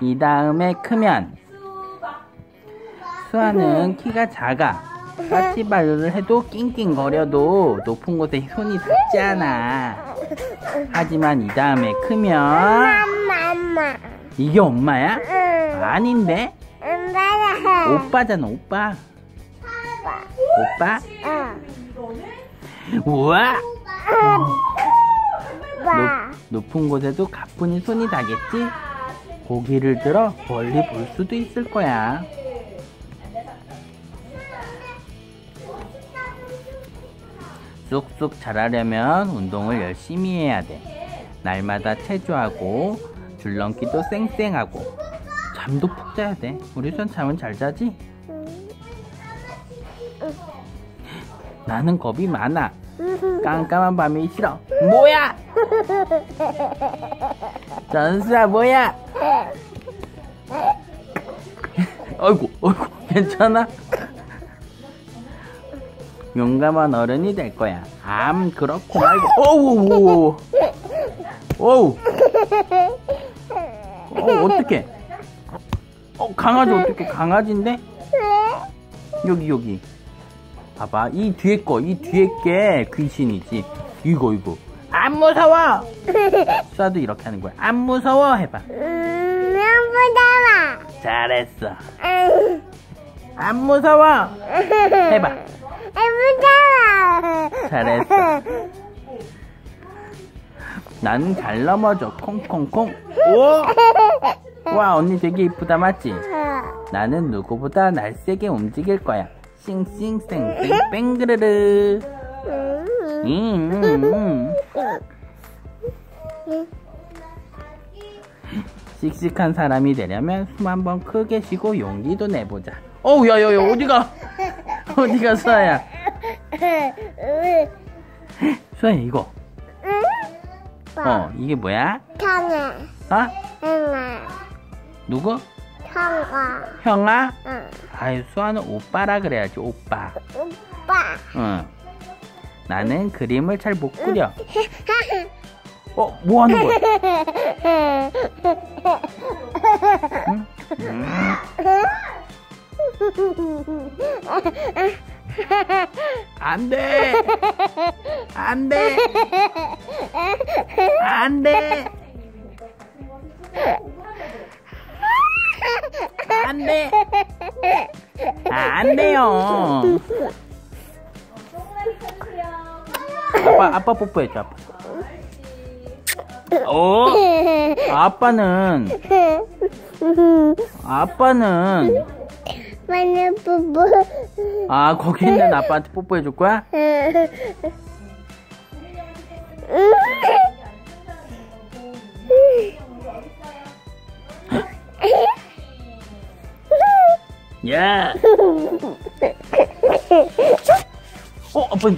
이 다음에 크면 수아는 키가 작아 까치발을 해도 낑낑거려도 높은 곳에 손이 닿지 않아 하지만 이 다음에 크면. 이게 엄마야? 응. 아닌데? 오빠잖아 오빠 오빠? 응. 우와. 높, 높은 곳에도 가뿐히 손이 닿겠지? 고기를 들어 멀리 볼 수도 있을 거야. 쑥쑥 자라려면 운동을 열심히 해야 돼. 날마다 체조하고 줄넘기도 쌩쌩하고. 잠도 푹 자야 돼. 우리 손 잠은 잘 자지? 나는 겁이 많아. 깜깜한 밤이 싫어. 뭐야 전수야 뭐야? 아이고 아이고 괜찮아? 용감한 어른이 될 거야. 암 그렇고 말고. 어우 어우 어우 어떡해? 어 강아지 어떡해? 강아지인데? 여기 여기. 봐봐. 이 뒤에 거 이 뒤에 게 귀신이지. 이거 이거 안 무서워. 쏴도 이렇게 하는 거야. 안 무서워. 해봐. 음, 너무 잘했어. 더워. 안 무서워. 해봐. 무서워. 잘했어. 나는 잘 넘어져. 콩콩콩. 오! 와 언니 되게 이쁘다. 맞지? 나는 누구보다 날쌔게 움직일 거야. 싱싱 쌩쌩 뺑그르르 음, 음, 음. 씩씩한 사람이 되려면 숨 한 번 크게 쉬고 용기도 내보자 어우 야 야 야 어디가 어디가 수아야 수아야 이거 어 이게 뭐야? 청아, 어? 청아, 누구? 청아, 형아? 응. 아유 수아는 오빠라 그래야지 오빠 오빠. 응 나는 그림을 잘 못 그려 어? 뭐 하는 거야? 응? 음. 안 돼! 안 돼! 안 돼! 안 돼! 안 돼요! 아빠, 아빠 뽀뽀해줘, 아빠. 어? 아빠는, 아빠는, 만약 뽀뽀. 아, 거기 있는 아빠한테 뽀뽀해 줄 거야? 야! 어, 아빠,